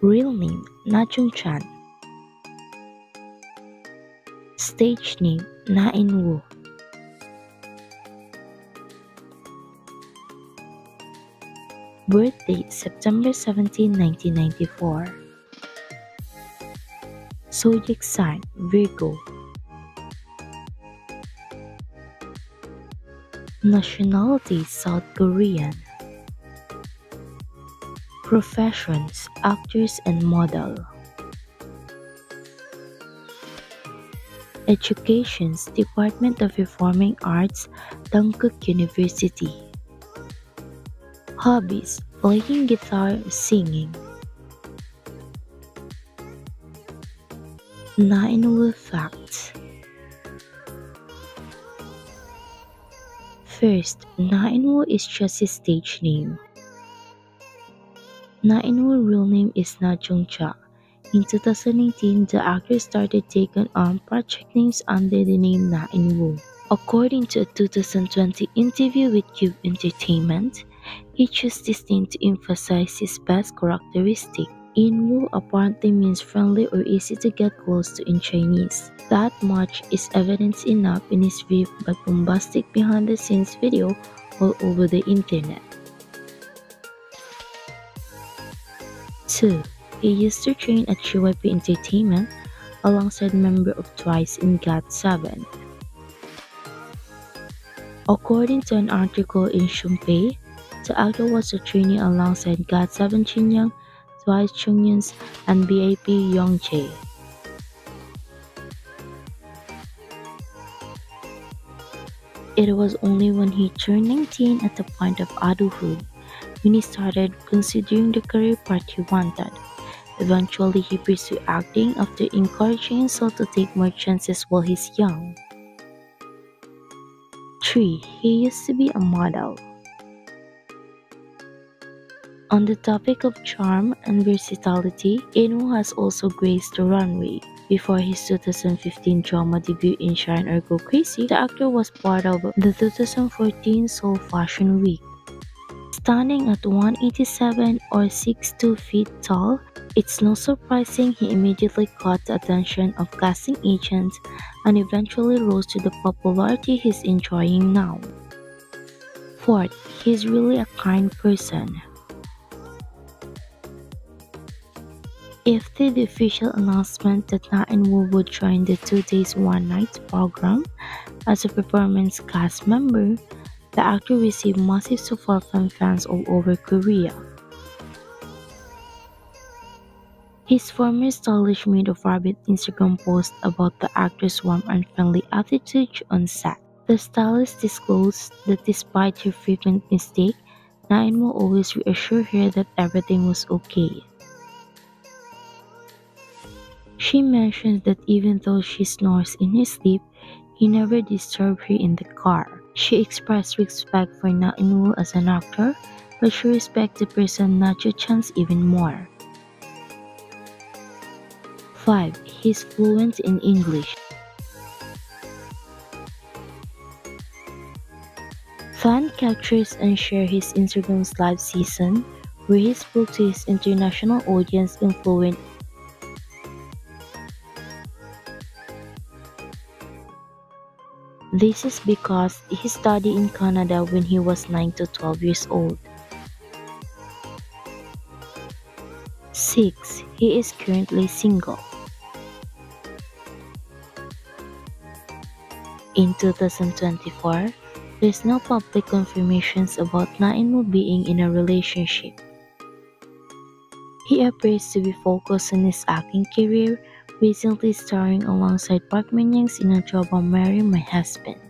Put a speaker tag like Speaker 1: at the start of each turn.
Speaker 1: Real name Na Jung Chan. Stage name Na In Woo. Birth September 17, 1994. Zodiac sign Virgo. Nationality South Korean. Professions Actors and model. Educations Department of Performing Arts Dankook University. Hobbies Playing guitar, singing. Na In Woo facts. First, Na In Woo is just his stage name. Woo real name is Na Jung Cha. In 2018, the actor started taking on project names under the name Na In Woo. According to a 2020 interview with Cube Entertainment, he chose this name to emphasize his best characteristic. Inwoo apparently means friendly or easy to get close to in Chinese. That much is evidence enough in his brief but bombastic behind the scenes video all over the internet. 2. He used to train at JYP Entertainment alongside member of Twice in GOT7. According to an article in Shumpei, the actor was a trainee alongside GOT7 Young, Twice Jeongyeons, and BAP Youngjae. It was only when he turned 19 at the point of adulthood when he started considering the career path he wanted. Eventually, he pursued acting after encouraging himself to take more chances while he's young. 3. He used to be a model. On the topic of charm and versatility, Inwoo has also graced the runway. Before his 2015 drama debut in Shine or Go Crazy, the actor was part of the 2014 Seoul Fashion Week. Standing at 187 or 62 feet tall, it's no surprising he immediately caught the attention of casting agents and eventually rose to the popularity he's enjoying now. Fourth, he's really a kind person. After the official announcement that Na In-woo would join the Two Days One Night program as a performance cast member, the actor received massive support from fans all over Korea. His former stylist made a private Instagram post about the actor's warm and friendly attitude on set. The stylist disclosed that despite her frequent mistake, Na In-woo always reassured her that everything was okay. She mentioned that even though she snores in her sleep, he never disturbed her in the car. She expressed respect for Na In-woo as an actor, but she respects the person Nacho Chance even more. 5. He's fluent in English. Fan captures and share his Instagram's live season, where he spoke to his international audience in fluent This is because he studied in Canada when he was 9 to 12 years old. 6. He is currently single. In 2024, there's no public confirmations about Na being in a relationship. He appears to be focused on his acting career recently starring alongside Park Min Young in a drama Marry My Husband.